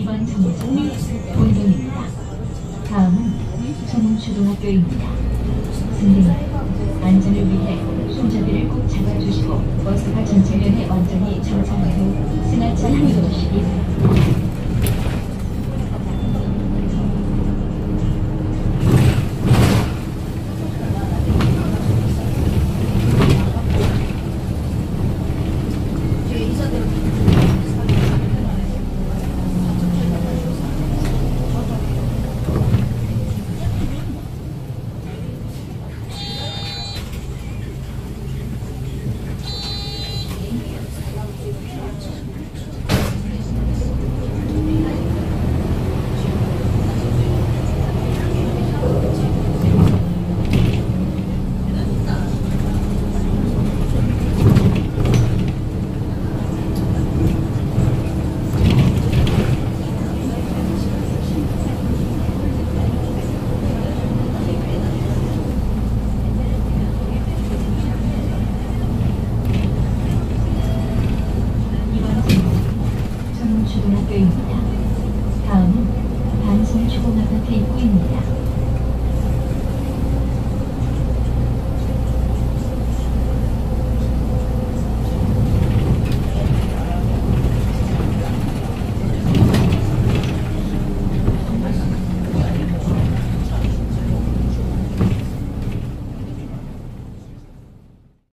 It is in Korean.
이번 정류장은 본동입니다. 다음은 서문초등학교입니다. 승객 안전을 위해 손잡이를 꼭 잡아주시고 버스가 전체면에 완전히 후 승하차 하시기 바랍니다. 이번 서문초등학교입니다. 다음은 반성초등아파트 입구입니다.